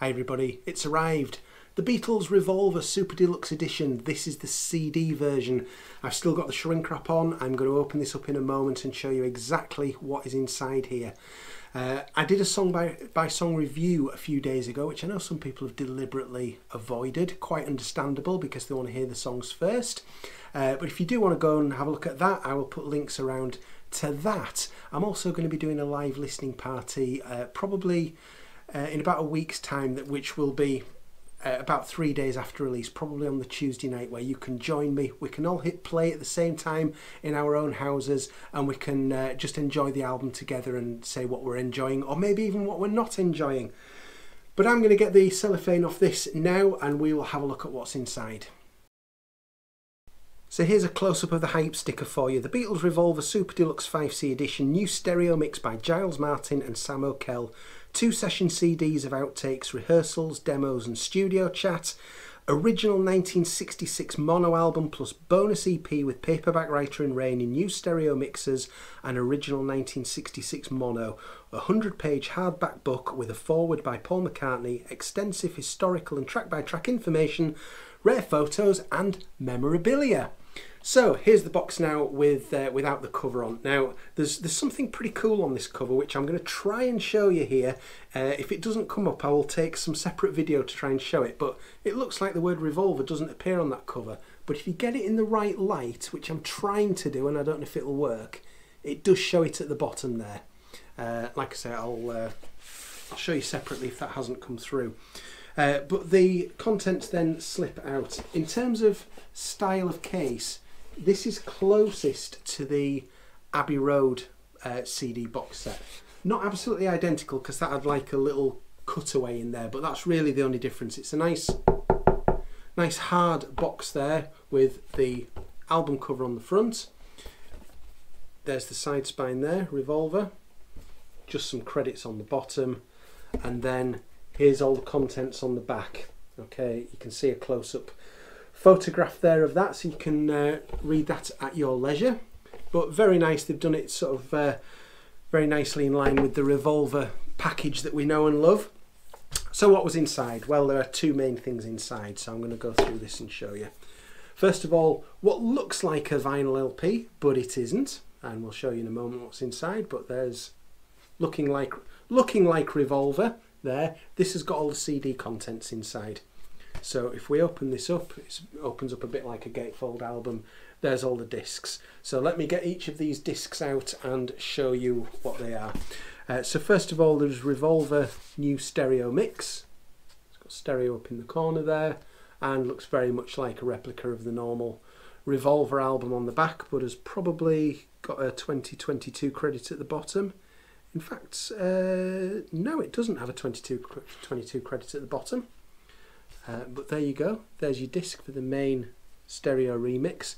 Hi everybody, it's arrived. The Beatles Revolver Super Deluxe Edition. This is the CD version. I've still got the shrink wrap on. I'm going to open this up in a moment and show you exactly what is inside here. Uh, I did a song by, by song review a few days ago, which I know some people have deliberately avoided. Quite understandable because they want to hear the songs first. Uh, but if you do want to go and have a look at that, I will put links around to that. I'm also going to be doing a live listening party, uh, probably uh, in about a week's time, that which will be uh, about three days after release, probably on the Tuesday night, where you can join me. We can all hit play at the same time in our own houses, and we can uh, just enjoy the album together and say what we're enjoying, or maybe even what we're not enjoying. But I'm going to get the cellophane off this now, and we will have a look at what's inside. So here's a close-up of the hype sticker for you. The Beatles Revolver Super Deluxe 5C edition, new stereo mix by Giles Martin and Sam Okell. Two session CDs of outtakes, rehearsals, demos and studio chat. Original 1966 mono album plus bonus EP with Paperback Writer in Rain in new stereo mixers and original 1966 mono. A 100 page hardback book with a foreword by Paul McCartney, extensive historical and track by track information, rare photos and memorabilia. So here's the box now with uh, without the cover on. Now there's there's something pretty cool on this cover which I'm going to try and show you here. Uh, if it doesn't come up I will take some separate video to try and show it but it looks like the word revolver doesn't appear on that cover but if you get it in the right light which I'm trying to do and I don't know if it'll work it does show it at the bottom there. Uh, like I say I'll, uh, I'll show you separately if that hasn't come through. Uh, but the contents then slip out. In terms of style of case, this is closest to the Abbey Road uh, CD box set. Not absolutely identical because that had like a little cutaway in there, but that's really the only difference. It's a nice, nice hard box there with the album cover on the front. There's the side spine there, Revolver. Just some credits on the bottom. And then here's all the contents on the back. Okay, you can see a close-up photograph there of that so you can uh, read that at your leisure. But very nice they've done it sort of uh, very nicely in line with the revolver package that we know and love. So what was inside? Well there are two main things inside so I'm going to go through this and show you. First of all what looks like a vinyl LP but it isn't and we'll show you in a moment what's inside but there's looking like looking like revolver there this has got all the CD contents inside so if we open this up, it opens up a bit like a gatefold album. There's all the discs. So let me get each of these discs out and show you what they are. Uh, so first of all, there's Revolver New Stereo Mix. It's got stereo up in the corner there and looks very much like a replica of the normal Revolver album on the back, but has probably got a 2022 credit at the bottom. In fact, uh, no, it doesn't have a 22, 22 credit at the bottom. Uh, but there you go. There's your disc for the main stereo remix.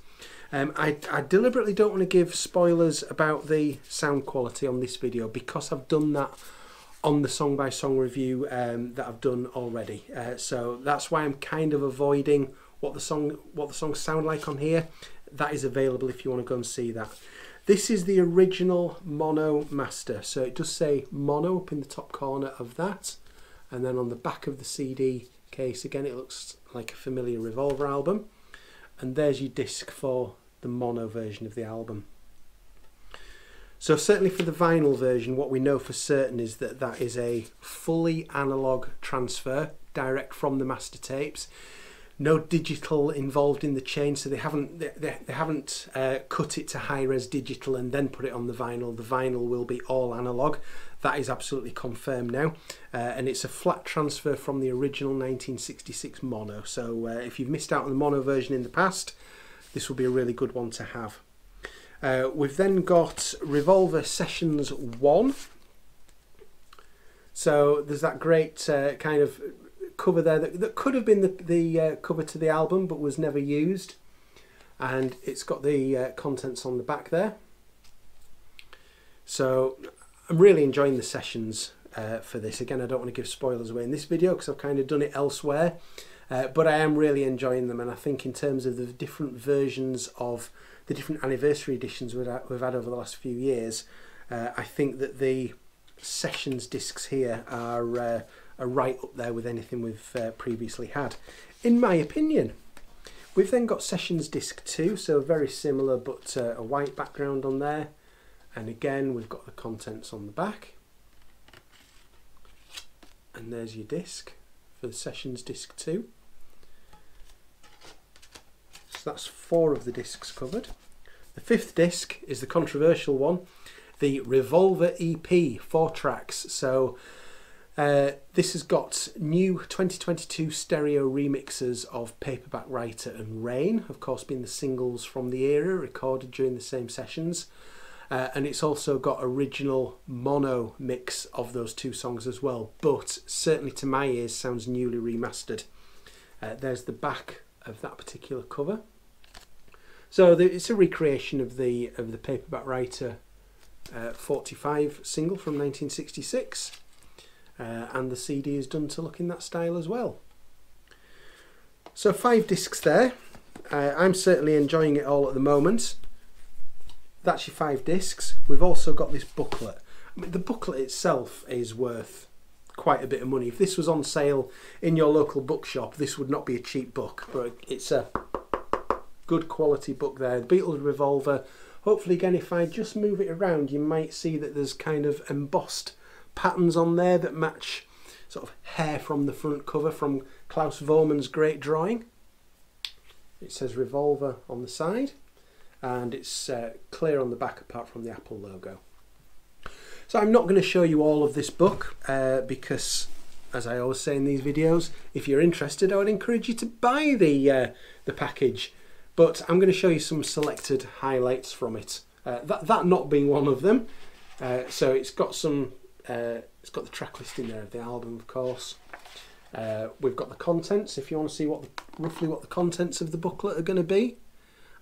Um, I, I deliberately don't want to give spoilers about the sound quality on this video because I've done that on the song by song review um, that I've done already. Uh, so that's why I'm kind of avoiding what the song what the songs sound like on here. That is available if you want to go and see that. This is the original mono master. So it does say mono up in the top corner of that. And then on the back of the CD case. Again, it looks like a familiar Revolver album. And there's your disc for the mono version of the album. So certainly for the vinyl version, what we know for certain is that that is a fully analog transfer, direct from the master tapes. No digital involved in the chain, so they haven't they, they, they haven't uh, cut it to high res digital and then put it on the vinyl. The vinyl will be all analog. That is absolutely confirmed now. Uh, and it's a flat transfer from the original 1966 mono. So uh, if you've missed out on the mono version in the past, this will be a really good one to have. Uh, we've then got Revolver Sessions 1. So there's that great uh, kind of cover there that, that could have been the, the uh, cover to the album but was never used. And it's got the uh, contents on the back there. So I'm really enjoying the sessions uh, for this. Again, I don't want to give spoilers away in this video because I've kind of done it elsewhere. Uh, but I am really enjoying them and I think in terms of the different versions of the different anniversary editions we've had over the last few years, uh, I think that the sessions discs here are uh, are right up there with anything we've uh, previously had, in my opinion. We've then got Sessions Disc 2, so very similar but uh, a white background on there. And again, we've got the contents on the back. And there's your disc for the Sessions Disc 2. So that's four of the discs covered. The fifth disc is the controversial one, the Revolver EP, four tracks. So uh, this has got new 2022 stereo remixes of Paperback Writer and Rain, of course, being the singles from the era recorded during the same sessions. Uh, and it's also got original mono mix of those two songs as well, but certainly to my ears sounds newly remastered. Uh, there's the back of that particular cover. So the, it's a recreation of the of the Paperback Writer uh, 45 single from 1966, uh, and the CD is done to look in that style as well. So five discs there. Uh, I'm certainly enjoying it all at the moment. That's your five discs. We've also got this booklet. I mean, the booklet itself is worth quite a bit of money. If this was on sale in your local bookshop, this would not be a cheap book, but it's a good quality book there. The Beatles Revolver. Hopefully, again, if I just move it around, you might see that there's kind of embossed patterns on there that match sort of hair from the front cover from Klaus Voormann's great drawing. It says Revolver on the side and it's uh, clear on the back apart from the Apple logo. So I'm not going to show you all of this book uh, because, as I always say in these videos, if you're interested, I would encourage you to buy the uh, the package. But I'm going to show you some selected highlights from it. Uh, that that not being one of them. Uh, so it's got some. Uh, it's got the track list in there of the album, of course. we've got the contents. If you want to see what the, roughly what the contents of the booklet are going to be.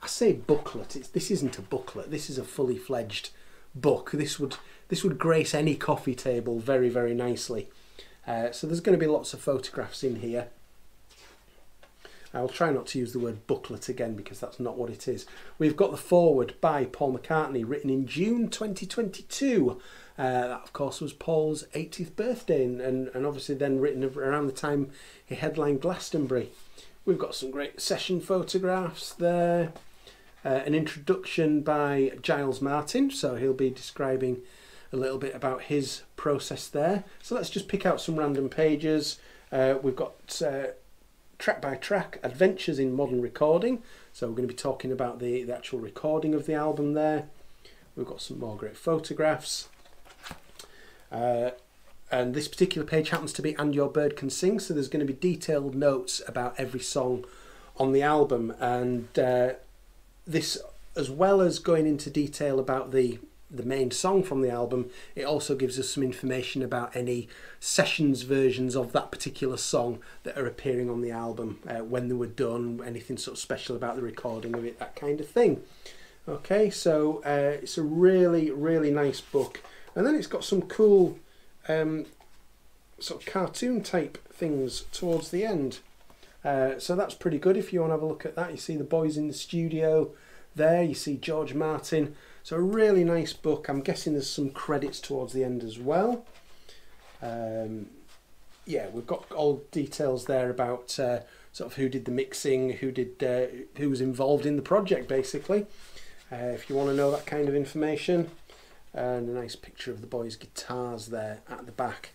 I say booklet. It's, this isn't a booklet. This is a fully fledged book. This would this would grace any coffee table very very nicely. Uh, so there's going to be lots of photographs in here. I'll try not to use the word booklet again because that's not what it is. We've got the foreword by Paul McCartney written in June 2022. Uh, that, of course, was Paul's 80th birthday and, and, and obviously then written around the time he headlined Glastonbury. We've got some great session photographs there uh, an introduction by Giles Martin, so he'll be describing a little bit about his process there. So let's just pick out some random pages. Uh, we've got uh, track by track adventures in modern recording, so we're going to be talking about the, the actual recording of the album there. We've got some more great photographs. Uh, and this particular page happens to be And Your Bird Can Sing, so there's going to be detailed notes about every song on the album. And uh, this, as well as going into detail about the the main song from the album, it also gives us some information about any sessions versions of that particular song that are appearing on the album, uh, when they were done, anything sort of special about the recording of it, that kind of thing. Okay, so uh, it's a really, really nice book. And then it's got some cool um, sort of cartoon type things towards the end. Uh, so that's pretty good if you want to have a look at that. You see the boys in the studio there, you see George Martin. So a really nice book. I'm guessing there's some credits towards the end as well. Um, yeah, we've got all details there about uh, sort of who did the mixing, who did, uh, who was involved in the project, basically. Uh, if you want to know that kind of information, and a nice picture of the boys' guitars there at the back.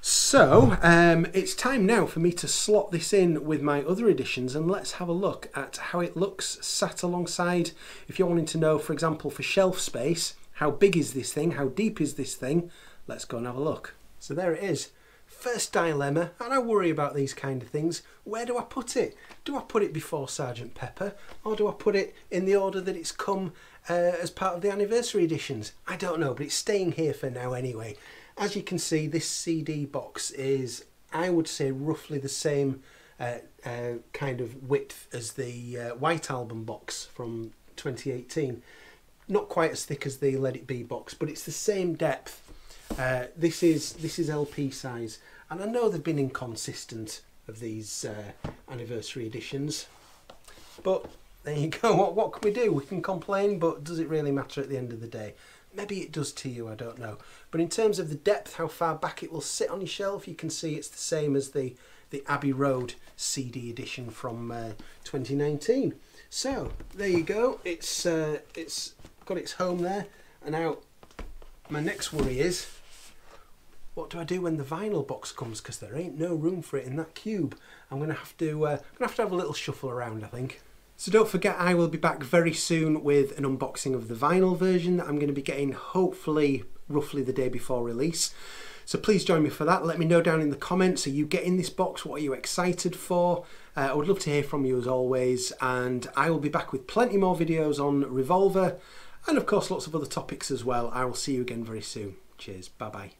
So, um, it's time now for me to slot this in with my other editions and let's have a look at how it looks sat alongside. If you're wanting to know, for example, for shelf space, how big is this thing, how deep is this thing, let's go and have a look. So there it is. First dilemma, and I worry about these kind of things. Where do I put it? Do I put it before Sergeant Pepper, or do I put it in the order that it's come uh, as part of the anniversary editions? I don't know, but it's staying here for now anyway. As you can see, this CD box is, I would say, roughly the same uh, uh, kind of width as the uh, White Album box from 2018. Not quite as thick as the Let It Be box, but it's the same depth. Uh, this is this is LP size, and I know they've been inconsistent of these uh, anniversary editions, but there you go. What what can we do? We can complain, but does it really matter at the end of the day? maybe it does to you, I don't know. But in terms of the depth, how far back it will sit on your shelf, you can see it's the same as the, the Abbey Road CD edition from uh, 2019. So there you go. It's uh, it's got its home there. And now my next worry is, what do I do when the vinyl box comes? Because there ain't no room for it in that cube. I'm gonna have to uh, gonna have to have a little shuffle around, I think. So don't forget, I will be back very soon with an unboxing of the vinyl version that I'm going to be getting hopefully roughly the day before release. So please join me for that. Let me know down in the comments, are you getting this box? What are you excited for? Uh, I would love to hear from you as always. And I will be back with plenty more videos on Revolver and of course lots of other topics as well. I will see you again very soon. Cheers. Bye-bye.